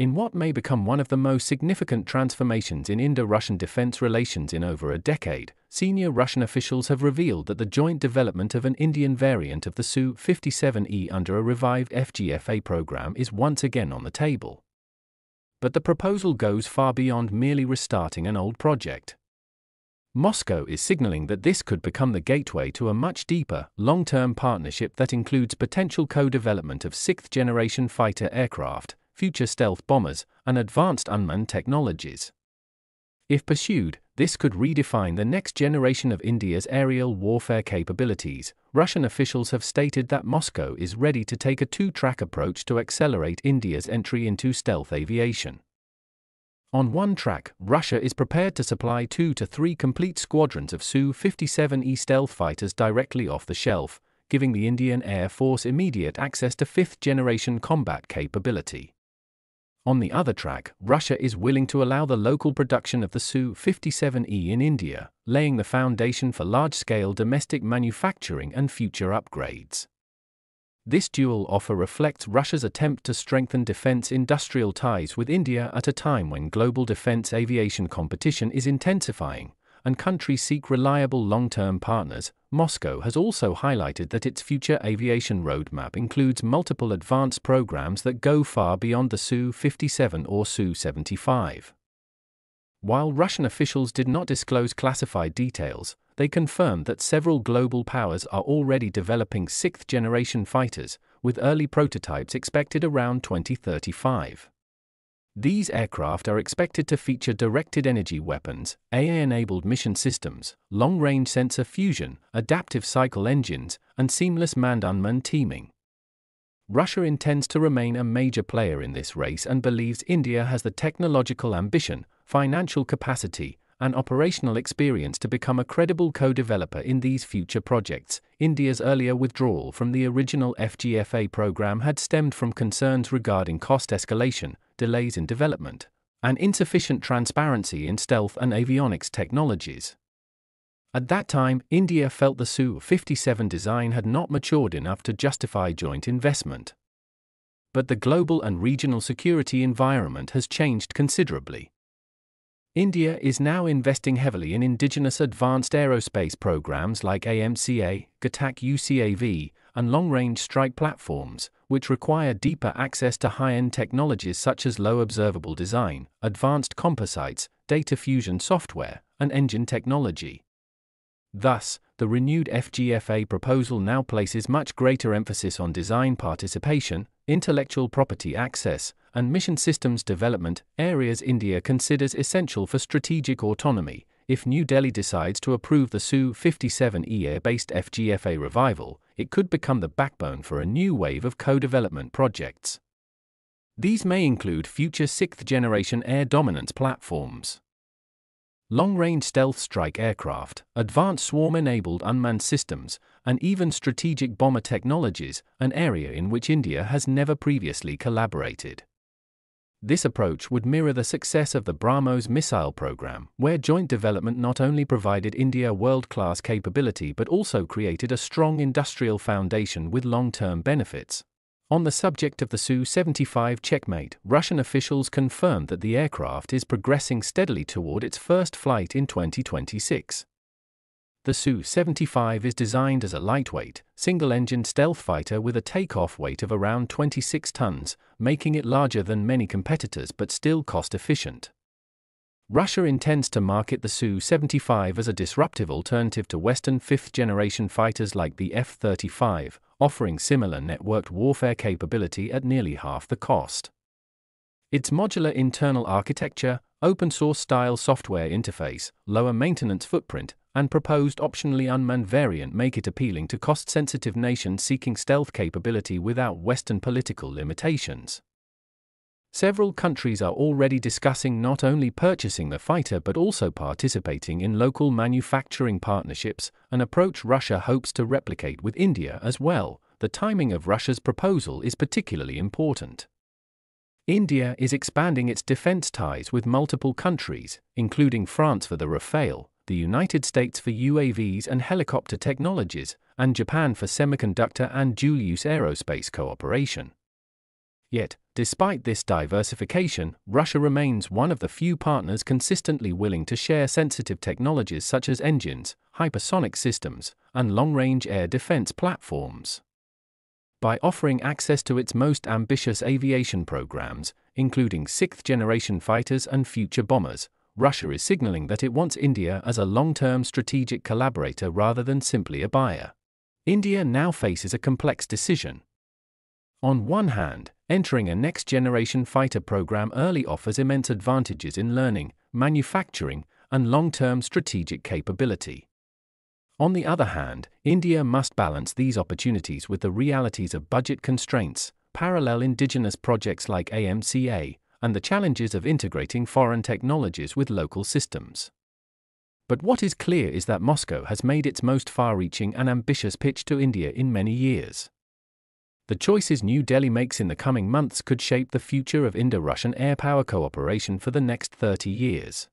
In what may become one of the most significant transformations in Indo Russian defense relations in over a decade, senior Russian officials have revealed that the joint development of an Indian variant of the Su 57E under a revived FGFA program is once again on the table. But the proposal goes far beyond merely restarting an old project. Moscow is signaling that this could become the gateway to a much deeper, long term partnership that includes potential co development of sixth generation fighter aircraft, future stealth bombers, and advanced unmanned technologies. If pursued, this could redefine the next generation of India's aerial warfare capabilities. Russian officials have stated that Moscow is ready to take a two track approach to accelerate India's entry into stealth aviation. On one track, Russia is prepared to supply two to three complete squadrons of Su 57E stealth fighters directly off the shelf, giving the Indian Air Force immediate access to fifth generation combat capability. On the other track, Russia is willing to allow the local production of the Su 57E in India, laying the foundation for large scale domestic manufacturing and future upgrades. This dual offer reflects Russia's attempt to strengthen defense industrial ties with India at a time when global defense aviation competition is intensifying, and countries seek reliable long term partners, Moscow has also highlighted that its future aviation roadmap includes multiple advanced programs that go far beyond the Su 57 or Su 75. While Russian officials did not disclose classified details, they confirmed that several global powers are already developing sixth generation fighters, with early prototypes expected around 2035. These aircraft are expected to feature directed energy weapons, AA enabled mission systems, long range sensor fusion, adaptive cycle engines, and seamless manned unmanned teaming. Russia intends to remain a major player in this race and believes India has the technological ambition, financial capacity, and operational experience to become a credible co developer in these future projects. India's earlier withdrawal from the original FGFA program had stemmed from concerns regarding cost escalation, delays in development, and insufficient transparency in stealth and avionics technologies. At that time, India felt the Su 57 design had not matured enough to justify joint investment. But the global and regional security environment has changed considerably. India is now investing heavily in indigenous advanced aerospace programs like AMCA, Ghatak UCAV, and long range strike platforms, which require deeper access to high end technologies such as low observable design, advanced composites, data fusion software, and engine technology. Thus, the renewed FGFA proposal now places much greater emphasis on design participation, intellectual property access, and mission systems development, areas India considers essential for strategic autonomy. If New Delhi decides to approve the Su 57E air based FGFA revival, it could become the backbone for a new wave of co development projects. These may include future sixth generation air dominance platforms, long range stealth strike aircraft, advanced swarm enabled unmanned systems, and even strategic bomber technologies, an area in which India has never previously collaborated. This approach would mirror the success of the BrahMos missile program, where joint development not only provided India world class capability but also created a strong industrial foundation with long term benefits. On the subject of the Su 75 checkmate, Russian officials confirmed that the aircraft is progressing steadily toward its first flight in 2026. The Su 75 is designed as a lightweight, single engine stealth fighter with a takeoff weight of around 26 tons, making it larger than many competitors but still cost efficient. Russia intends to market the Su 75 as a disruptive alternative to Western fifth generation fighters like the F 35, offering similar networked warfare capability at nearly half the cost. Its modular internal architecture, open source style software interface, lower maintenance footprint, and proposed optionally unmanned variant make it appealing to cost sensitive nations seeking stealth capability without Western political limitations. Several countries are already discussing not only purchasing the fighter but also participating in local manufacturing partnerships, an approach Russia hopes to replicate with India as well. The timing of Russia's proposal is particularly important. India is expanding its defense ties with multiple countries, including France for the Rafale, the United States for UAVs and helicopter technologies, and Japan for semiconductor and dual use aerospace cooperation. Yet, Despite this diversification, Russia remains one of the few partners consistently willing to share sensitive technologies such as engines, hypersonic systems, and long range air defense platforms. By offering access to its most ambitious aviation programs, including sixth generation fighters and future bombers, Russia is signaling that it wants India as a long term strategic collaborator rather than simply a buyer. India now faces a complex decision. On one hand, entering a next generation fighter program early offers immense advantages in learning, manufacturing, and long term strategic capability. On the other hand, India must balance these opportunities with the realities of budget constraints, parallel indigenous projects like AMCA, and the challenges of integrating foreign technologies with local systems. But what is clear is that Moscow has made its most far reaching and ambitious pitch to India in many years. The choices New Delhi makes in the coming months could shape the future of Indo Russian air power cooperation for the next 30 years.